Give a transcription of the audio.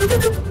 you